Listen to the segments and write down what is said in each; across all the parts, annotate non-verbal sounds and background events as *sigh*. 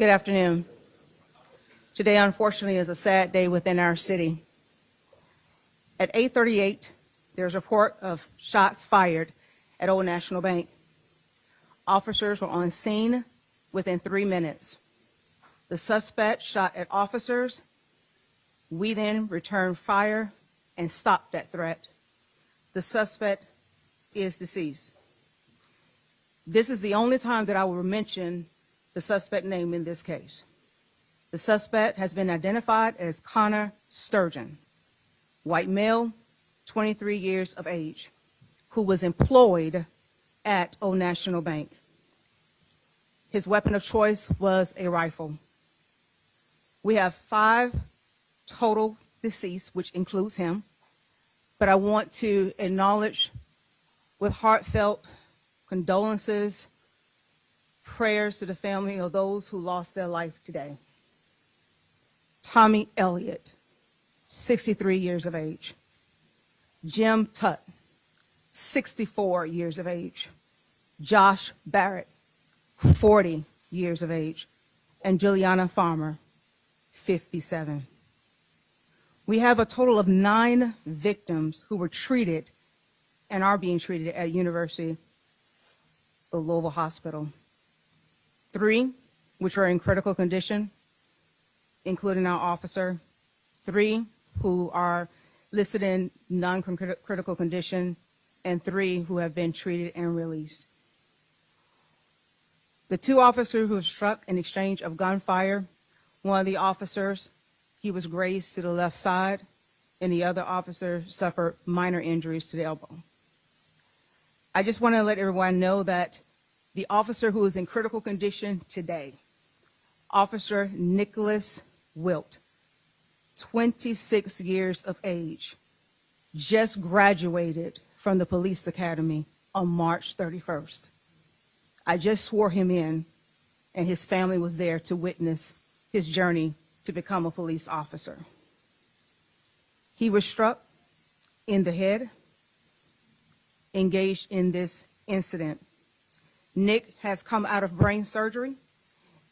Good afternoon. Today, unfortunately, is a sad day within our city. At 8:38, there's a report of shots fired at Old National Bank. Officers were on scene within three minutes. The suspect shot at officers. We then returned fire and stopped that threat. The suspect is deceased. This is the only time that I will mention the suspect name in this case. The suspect has been identified as Connor Sturgeon, white male, 23 years of age, who was employed at Old National Bank. His weapon of choice was a rifle. We have five total deceased, which includes him, but I want to acknowledge with heartfelt condolences, prayers to the family of those who lost their life today. Tommy Elliott, 63 years of age. Jim Tutt, 64 years of age. Josh Barrick, 40 years of age. And Juliana Farmer, 57. We have a total of nine victims who were treated and are being treated at University of Louisville Hospital. Three, which are in critical condition, including our officer. Three, who are listed in non-critical condition, and three who have been treated and released. The two officers who were struck in exchange of gunfire, one of the officers, he was grazed to the left side, and the other officer suffered minor injuries to the elbow. I just want to let everyone know that the officer who is in critical condition today, Officer Nicholas Wilt, 26 years of age, just graduated from the police academy on March 31st. I just swore him in, and his family was there to witness his journey to become a police officer. He was struck in the head, engaged in this incident. Nick has come out of brain surgery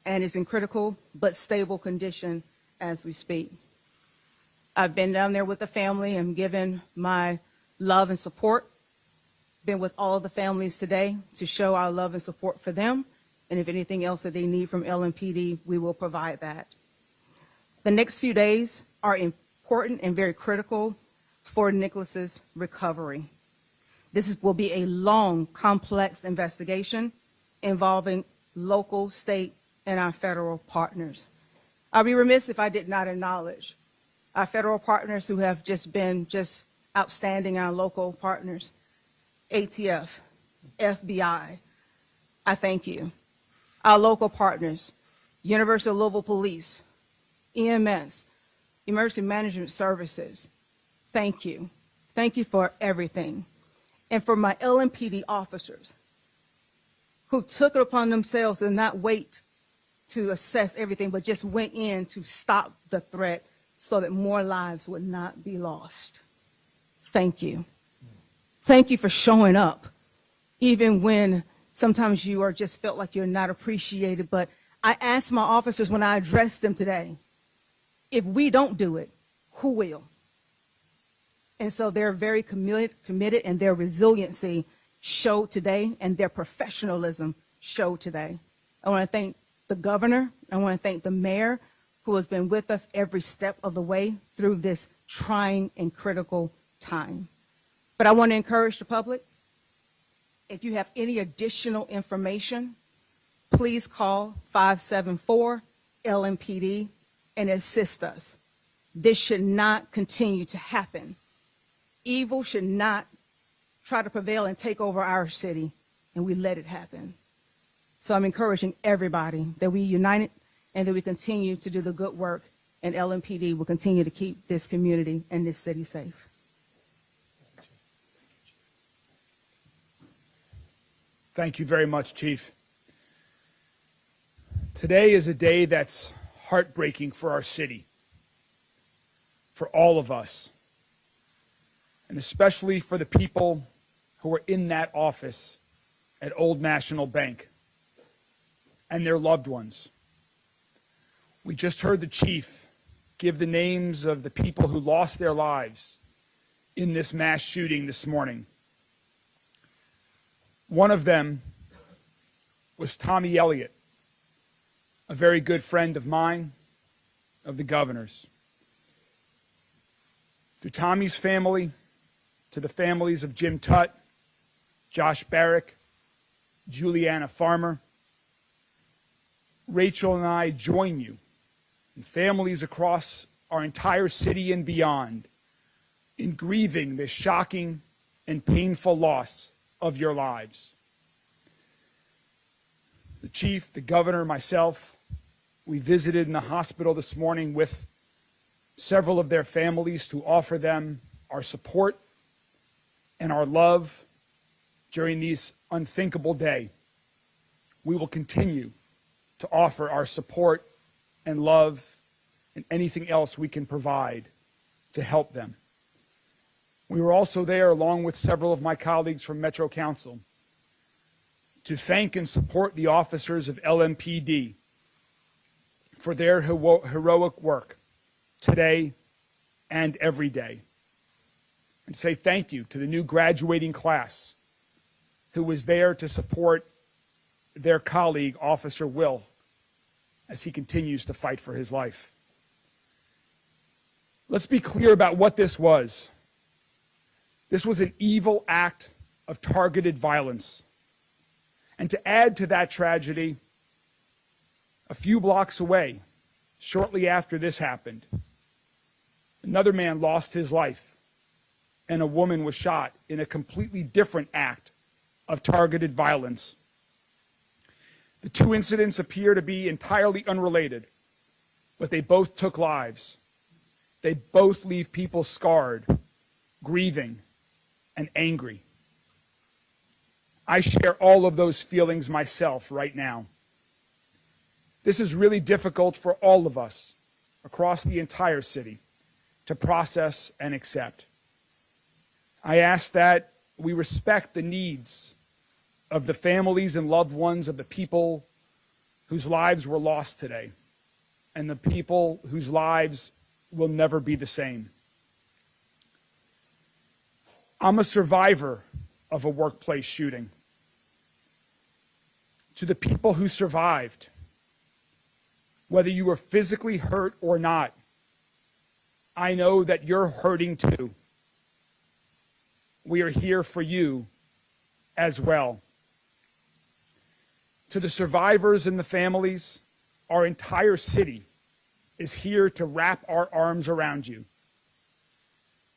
and is in critical but stable condition as we speak. I've been down there with the family and given my love and support. Been with all the families today to show our love and support for them. And if anything else that they need from LMPD, we will provide that. The next few days are important and very critical for Nicholas's recovery. This is, will be a long, complex investigation involving local, state, and our federal partners. I'd be remiss if I did not acknowledge our federal partners who have just been just outstanding, our local partners, ATF, FBI. I thank you. Our local partners, University of Louisville Police, EMS, Emergency Management Services. Thank you. Thank you for everything and for my LMPD officers who took it upon themselves to not wait to assess everything, but just went in to stop the threat so that more lives would not be lost. Thank you. Thank you for showing up, even when sometimes you are just felt like you're not appreciated. But I asked my officers when I addressed them today, if we don't do it, who will? And so they're very committed, committed and their resiliency showed today and their professionalism showed today. I want to thank the governor. I want to thank the mayor who has been with us every step of the way through this trying and critical time. But I want to encourage the public. If you have any additional information, please call 574 LMPD and assist us. This should not continue to happen evil should not try to prevail and take over our city, and we let it happen. So I'm encouraging everybody that we unite and that we continue to do the good work, and LMPD will continue to keep this community and this city safe. Thank you very much, Chief. Today is a day that's heartbreaking for our city, for all of us and especially for the people who were in that office at Old National Bank and their loved ones. We just heard the chief give the names of the people who lost their lives in this mass shooting this morning. One of them was Tommy Elliott, a very good friend of mine, of the governor's. To Tommy's family, to the families of Jim Tutt, Josh Barrick, Juliana Farmer, Rachel and I join you and families across our entire city and beyond in grieving this shocking and painful loss of your lives. The chief, the governor, myself, we visited in the hospital this morning with several of their families to offer them our support and our love during this unthinkable day. We will continue to offer our support and love and anything else we can provide to help them. We were also there, along with several of my colleagues from Metro Council, to thank and support the officers of LMPD for their hero- heroic work today and every day. And say thank you to the new graduating class who was there to support their colleague, Officer Wilt, as he continues to fight for his life. Let's be clear about what this was. This was an evil act of targeted violence. And to add to that tragedy, a few blocks away, shortly after this happened, another man lost his life and a woman was shot in a completely different act of targeted violence. The two incidents appear to be entirely unrelated, but they both took lives. They both leave people scarred, grieving, and angry. I share all of those feelings myself right now. This is really difficult for all of us across the entire city to process and accept. I ask that we respect the needs of the families and loved ones of the people whose lives were lost today and the people whose lives will never be the same. I'm a survivor of a workplace shooting. To the people who survived, whether you were physically hurt or not, I know that you're hurting too. We are here for you as well. To the survivors and the families, our entire city is here to wrap our arms around you.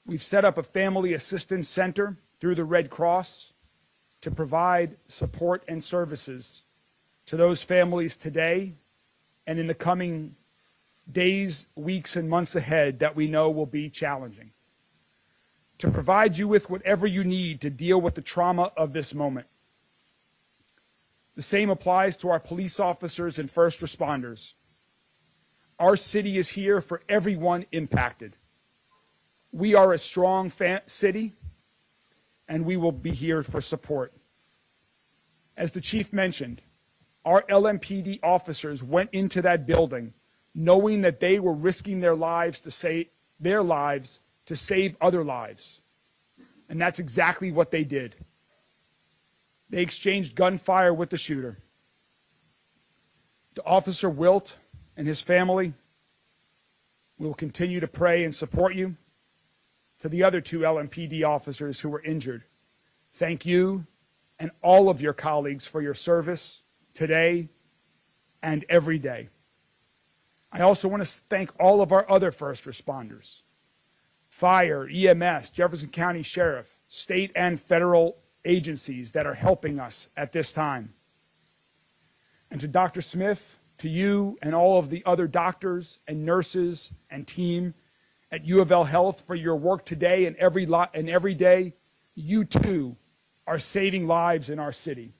We've set up a family assistance center through the Red Cross to provide support and services to those families today and in the coming days, weeks, and months ahead that we know will be challenging. To provide you with whatever you need to deal with the trauma of this moment. The same applies to our police officers and first responders. Our city is here for everyone impacted. We are a strong city, and we will be here for support. As the chief mentioned, our LMPD officers went into that building knowing that they were risking their lives to save their lives to save other lives. And that's exactly what they did. They exchanged gunfire with the shooter. To Officer Wilt and his family, we will continue to pray and support you. To the other two LMPD officers who were injured, thank you and all of your colleagues for your service today and every day. I also want to thank all of our other first responders fire, EMS, Jefferson County Sheriff, state and federal agencies that are helping us at this time. And to Dr. Smith, to you and all of the other doctors and nurses and team at U of L Health for your work today and every, lo- and every day, you too are saving lives in our city,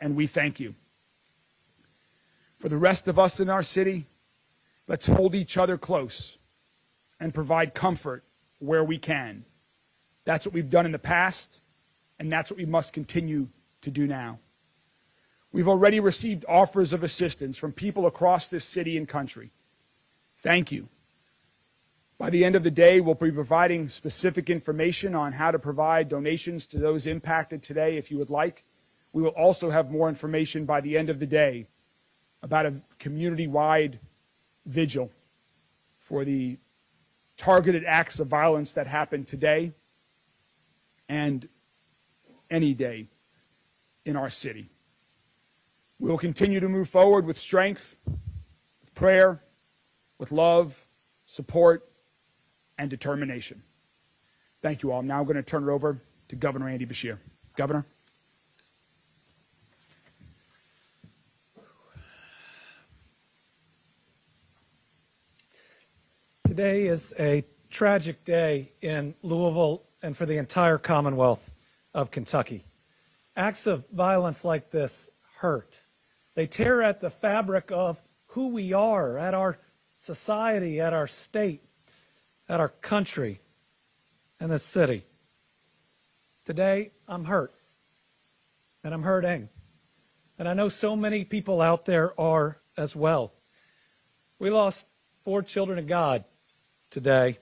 and we thank you. For the rest of us in our city, let's hold each other close and provide comfort where we can. That's what we've done in the past, and that's what we must continue to do now. We've already received offers of assistance from people across this city and country. Thank you. By the end of the day, we'll be providing specific information on how to provide donations to those impacted today if you would like. We will also have more information by the end of the day about a community-wide vigil for the targeted acts of violence that happen today and any day in our city. We will continue to move forward with strength, with prayer, with love, support, and determination. Thank you all. I'm now going to turn it over to Governor Andy Beshear. Governor? Today is a tragic day in Louisville and for the entire Commonwealth of Kentucky. Acts of violence like this hurt. They tear at the fabric of who we are, at our society, at our state, at our country, and this city. Today, I'm hurt. And I'm hurting. And I know so many people out there are as well. We lost four children of God today,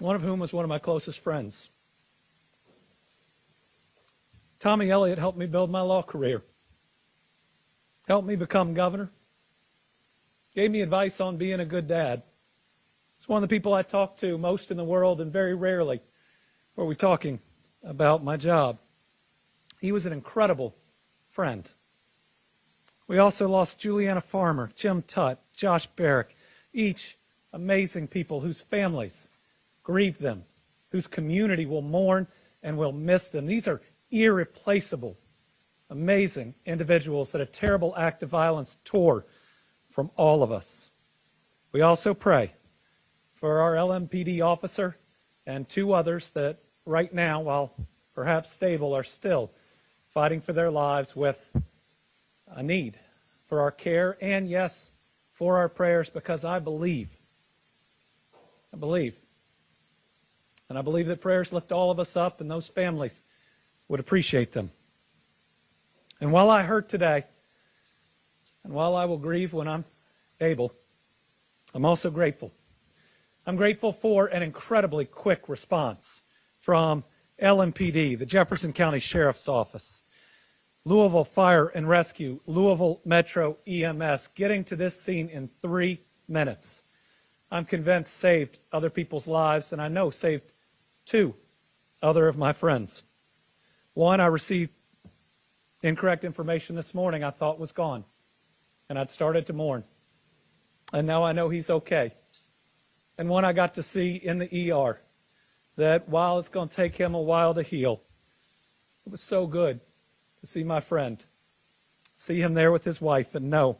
one of whom was one of my closest friends. Tommy Elliott helped me build my law career, helped me become governor, gave me advice on being a good dad. It's one of the people I talk to most in the world, and very rarely are we talking about my job. He was an incredible friend. We also lost Juliana Farmer, Jim Tutt, Josh Barrick, each amazing people whose families grieve them, whose community will mourn and will miss them. These are irreplaceable, amazing individuals that a terrible act of violence tore from all of us. We also pray for our LMPD officer and two others that right now, while perhaps stable, are still fighting for their lives with a need for our care and, yes, for our prayers because I believe. I believe. And I believe that prayers lift all of us up and those families would appreciate them. And while I hurt today, and while I will grieve when I'm able, I'm also grateful. I'm grateful for an incredibly quick response from LMPD, the Jefferson County Sheriff's Office, Louisville Fire and Rescue, Louisville Metro EMS, getting to this scene in three minutes. I'm convinced saved other people's lives, and I know saved two other of my friends. One, I received incorrect information this morning I thought was gone, and I'd started to mourn. And now I know he's okay. And one I got to see in the ER that while it's going to take him a while to heal, it was so good to see my friend, see him there with his wife, and know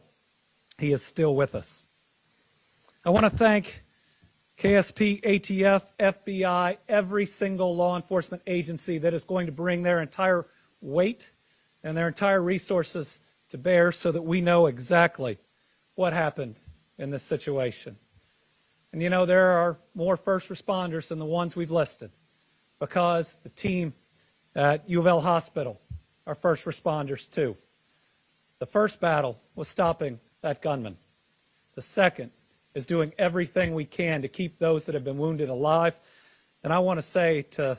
he is still with us. I want to thank KSP, ATF, FBI, every single law enforcement agency that is going to bring their entire weight and their entire resources to bear so that we know exactly what happened in this situation. And you know, there are more first responders than the ones we've listed because the team at U of L Hospital are first responders too. The first battle was stopping that gunman. The second is doing everything we can to keep those that have been wounded alive. And I want to say to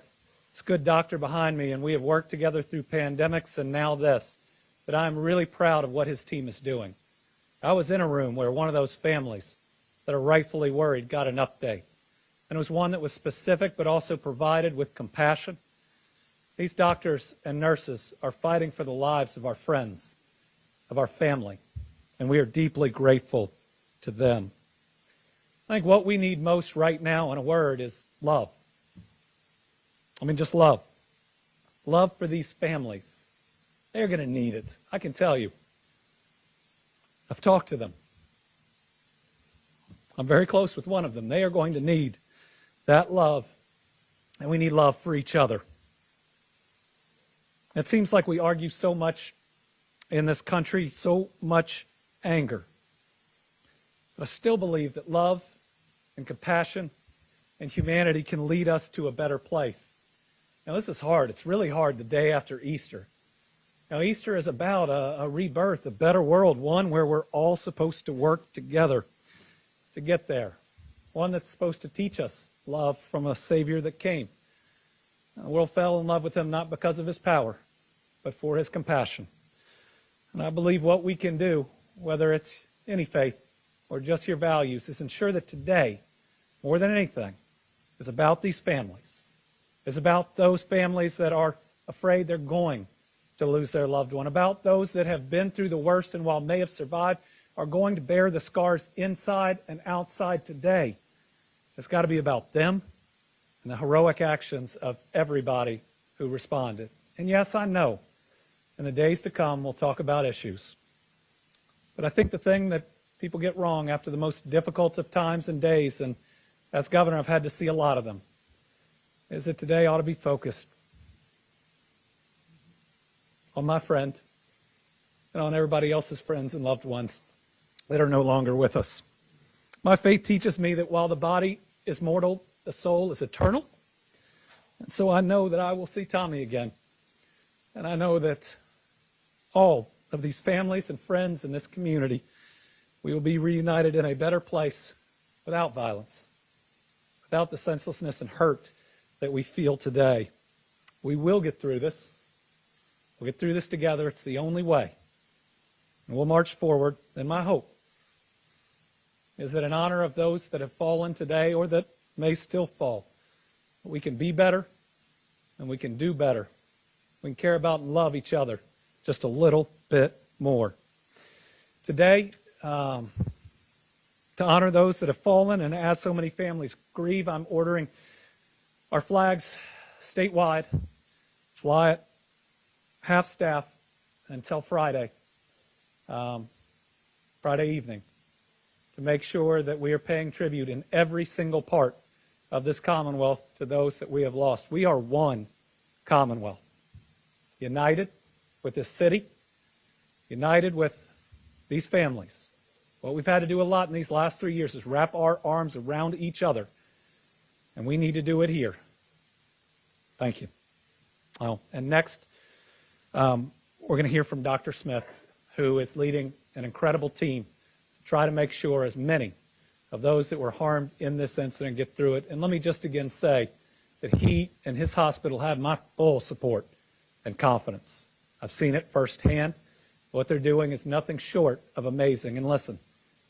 this good doctor behind me, and we have worked together through pandemics and now this, that I'm really proud of what his team is doing. I was in a room where one of those families that are rightfully worried got an update. And it was one that was specific but also provided with compassion. These doctors and nurses are fighting for the lives of our friends, of our family, and we are deeply grateful to them. I think what we need most right now, in a word, is love. I mean, just love. Love for these families. They're going to need it. I can tell you. I've talked to them. I'm very close with one of them. They are going to need that love, and we need love for each other. It seems like we argue so much in this country, so much anger. But I still believe that love and compassion and humanity can lead us to a better place. Now, this is hard. It's really hard the day after Easter Now, Easter is about a, a rebirth, a better world, one where we're all supposed to work together to get there, one that's supposed to teach us love from a Savior that came. The world fell in love with him not because of his power, but for his compassion. And I believe what we can do, whether it's any faith or just your values, is ensure that today, more than anything, is about these families, is about those families that are afraid they're going to lose their loved one, about those that have been through the worst and while may have survived, are going to bear the scars inside and outside today. It's got to be about them and the heroic actions of everybody who responded. And yes, I know in the days to come we'll talk about issues. But I think the thing that people get wrong after the most difficult of times and days, and as governor, I've had to see a lot of them, is that today ought to be focused on my friend and on everybody else's friends and loved ones that are no longer with us. My faith teaches me that while the body is mortal, the soul is eternal. And so I know that I will see Tommy again. And I know that all of these families and friends in this community, we will be reunited in a better place without violence, without the senselessness and hurt that we feel today. We will get through this. We'll get through this together. It's the only way. And we'll march forward. And my hope is that in honor of those that have fallen today or that may still fall, we can be better and we can do better. We can care about and love each other just a little bit more. Today, um, to honor those that have fallen and as so many families grieve, I'm ordering our flags statewide, fly at half staff until Friday, um, Friday evening, to make sure that we are paying tribute in every single part of this Commonwealth to those that we have lost. We are one Commonwealth, united with this city, united with these families. What we've had to do a lot in these last three years is wrap our arms around each other, and we need to do it here. Thank you. Oh, and next, um, we're going to hear from Dr. Smith, who is leading an incredible team to try to make sure as many of those that were harmed in this incident get through it. And let me just again say that he and his hospital have my full support and confidence. I've seen it firsthand. What they're doing is nothing short of amazing. And listen,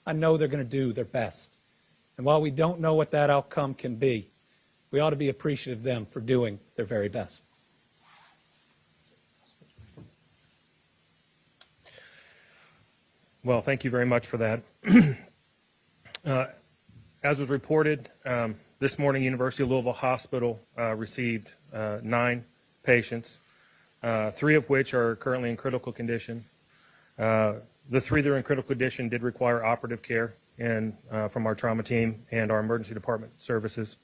I know they're going to do their best. And while we don't know what that outcome can be, we ought to be appreciative of them for doing their very best. Well, thank you very much for that. *clears throat* Uh, As was reported, um, this morning, University of Louisville Hospital uh, received uh, nine patients, uh, three of which are currently in critical condition. Uh, The three that are in critical condition did require operative care and, uh, from our trauma team and our emergency department services.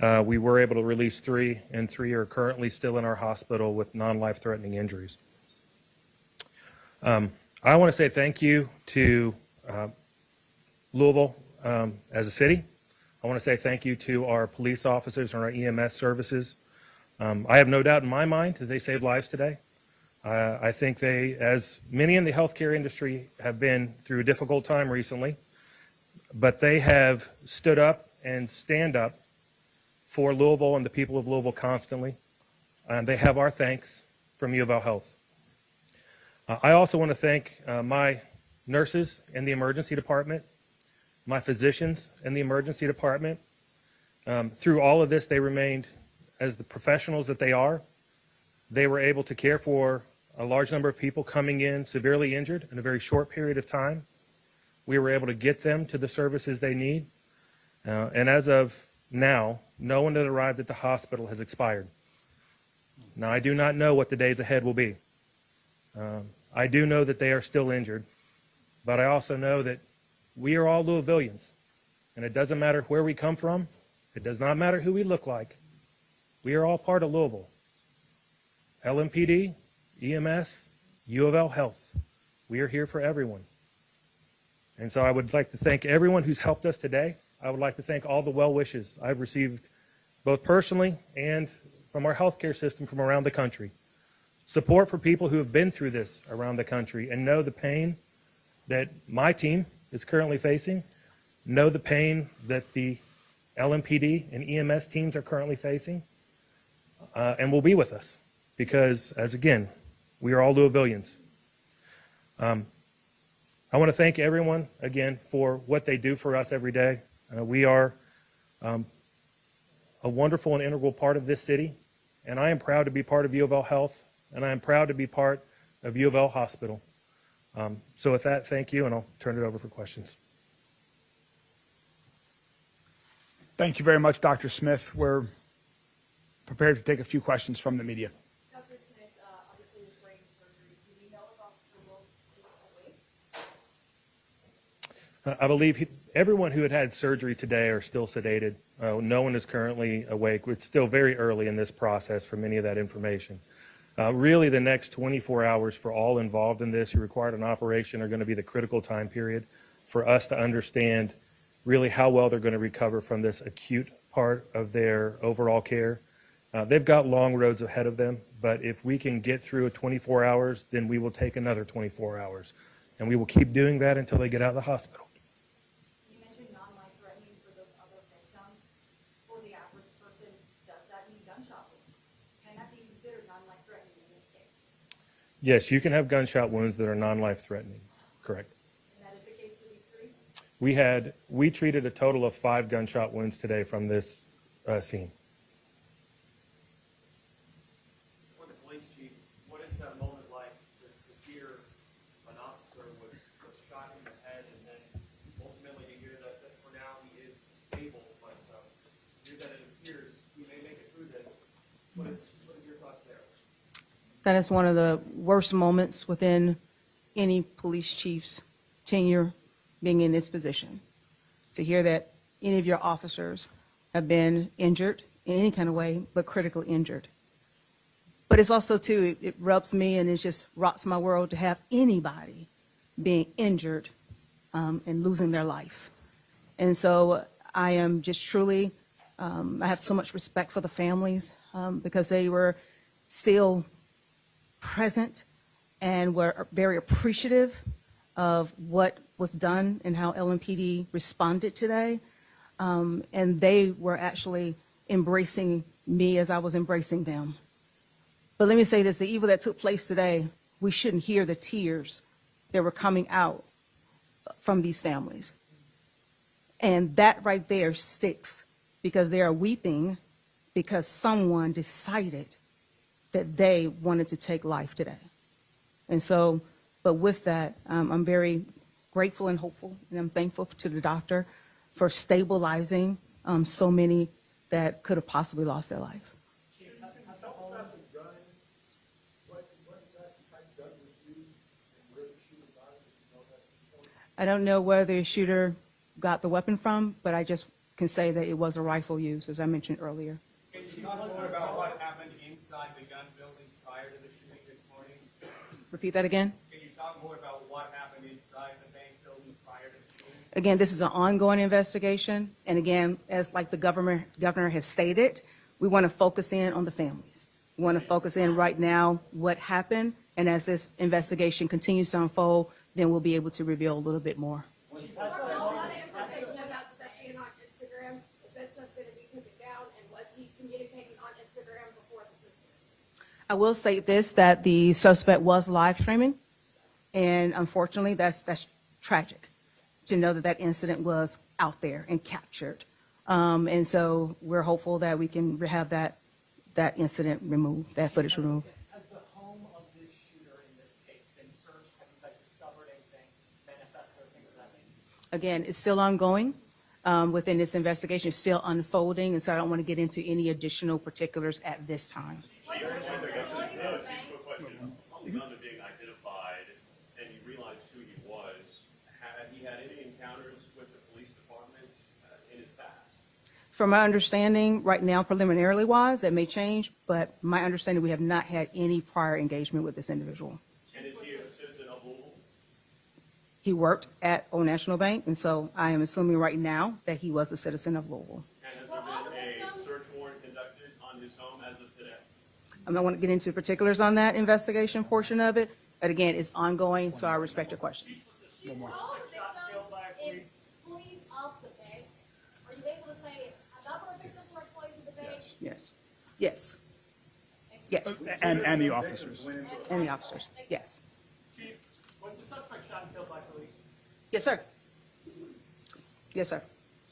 Uh, We were able to release three, and three are currently still in our hospital with non-life-threatening injuries. Um, I want to say thank you to uh, Louisville um, as a city. I want to say thank you to our police officers and our EMS services. Um, I have no doubt in my mind that they saved lives today. Uh, I think they, as many in the healthcare industry, have been through a difficult time recently, but they have stood up and stand up for Louisville and the people of Louisville constantly. And they have our thanks from U of L Health. Uh, I also want to thank uh, my nurses in the emergency department, my physicians in the emergency department. Um, through all of this, they remained as the professionals that they are. They were able to care for a large number of people coming in severely injured in a very short period of time. We were able to get them to the services they need. Uh, and as of now, no one that arrived at the hospital has expired. Now, I do not know what the days ahead will be. Um, I do know that they are still injured, but I also know that we are all Louisvillians, and it doesn't matter where we come from. It does not matter who we look like. We are all part of Louisville. LMPD, EMS, U of L Health. We are here for everyone. And so I would like to thank everyone who's helped us today. I would like to thank all the well wishes I've received, both personally and from our healthcare system from around the country. support for people who have been through this around the country and know the pain that my team is currently facing, know the pain that the LMPD and EMS teams are currently facing, uh, and will be with us because, as again, we are all Louisvillians. Um, I want to thank everyone again for what they do for us every day. Uh, we are um, a wonderful and integral part of this city, and I am proud to be part of U of L Health, and I am proud to be part of U of L Hospital. Um, so, with that, thank you, and I'll turn it over for questions. Thank you very much, Dr. Smith. We're prepared to take a few questions from the media. Dr. Smith, uh, obviously with brain surgery, do we know if Officer Wills is awake? Uh, I believe he, everyone who had had surgery today are still sedated. Uh, no one is currently awake. It's still very early in this process for many of that information. Uh, really, the next 24 hours for all involved in this who required an operation are going to be the critical time period for us to understand really how well they're going to recover from this acute part of their overall care. Uh, they've got long roads ahead of them, but if we can get through a 24 hours, then we will take another 24 hours. And we will keep doing that until they get out of the hospital. You mentioned non-life threatening for those other victims. For the average person, does that mean gunshot wounds? Can that be considered non-life threatening in this case? Yes, you can have gunshot wounds that are non-life threatening. Correct. And that is the case for these three? We had, we treated a total of five gunshot wounds today from this uh, scene. For the police chief, what is that moment like to, to hear an officer was, was shot in the head and then ultimately to hear that, that for now he is stable, but, uh, to hear that it appears he may make it through this. What is, what are your thoughts there? That is one of the worst moments within any police chief's tenure being in this position. To hear that any of your officers have been injured in any kind of way, but critically injured. But it's also, too, it, it rubs me and it just rots my world to have anybody being injured um, and losing their life. And so I am just truly, um, I have so much respect for the families um, because they were still present and were very appreciative of what was done and how LMPD responded today. Um, and they were actually embracing me as I was embracing them. But let me say this the evil that took place today, we shouldn't hear the tears that were coming out from these families. And that right there sticks because they are weeping because someone decided that they wanted to take life today. And so, but with that, um, I'm very grateful and hopeful, and I'm thankful to the doctor for stabilizing um, so many that could have possibly lost their life. I don't know where the shooter got the weapon from, but I just can say that it was a rifle used, as I mentioned earlier. Can you talk more about what happened inside the gun building prior to the shooting this morning? Repeat that again? Can you talk more about what happened inside the bank building prior to the shooting? Again, this is an ongoing investigation, and again, as like the governor, governor has stated, we want to focus in on the families. We want to focus in right now what happened, and as this investigation continues to unfold, then we'll be able to reveal a little bit more. a lot of information about stuff being on Instagram. Is that stuff going to be taken down? And was he communicating on Instagram before this incident? I will state this, that the suspect was live streaming, and unfortunately, that's, that's tragic to know that that incident was out there and captured. Um, and so we're hopeful that we can have that, that incident removed, that footage removed. Has the home of this shooter in this case been searched? Have you guys discovered anything, manifest or things of that nature? Again, it's still ongoing um, within this investigation, it's still unfolding, and so I don't want to get into any additional particulars at this time. Quick question, on the gun being identified, and you realized who he was, had he had any encounters with the police department uh, in his past? From my understanding, right now preliminarily wise, that may change, but my understanding, we have not had any prior engagement with this individual. And is he a citizen of Louisville? He worked at Old National Bank, and so I am assuming right now that he was a citizen of Louisville. And has there been a search warrant conducted on his home as of today? I don't want to get into particulars on that investigation portion of it, but again, it's ongoing, so I respect your questions. She told the killed by victims, employees of the bank. Are you able to say a number of victims were employees of the bank? Yes, yes, yes, And, and the officers. and the officers, yes. Chief, was the suspect shot and killed by police? Yes, sir. Yes, sir.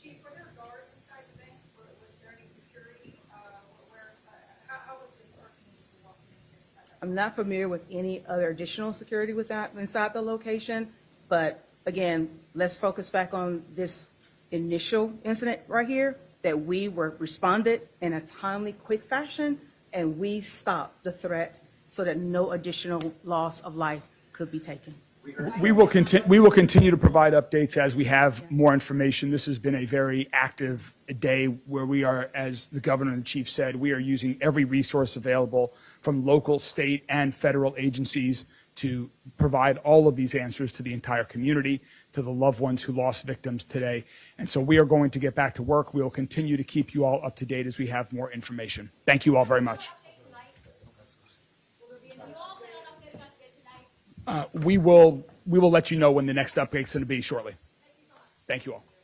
Chief, were there guards inside the bank? Was was there any security, uh, where, uh, how, how was this person walking in? I'm not familiar with any other additional security with that inside the location, but again, let's focus back on this initial incident right here, that we were responded in a timely, quick fashion, and we stopped the threat so that no additional loss of life could be taken. We will continue, we will continue to provide updates as we have more information. This has been a very active day where we are, as the governor and the chief said, we are using every resource available from local, state, and federal agencies to provide all of these answers to the entire community, to the loved ones who lost victims today. And so we are going to get back to work. We will continue to keep you all up to date as we have more information. Thank you all very much. Uh, We will, we will let you know when the next update's going to be shortly. Thank you all.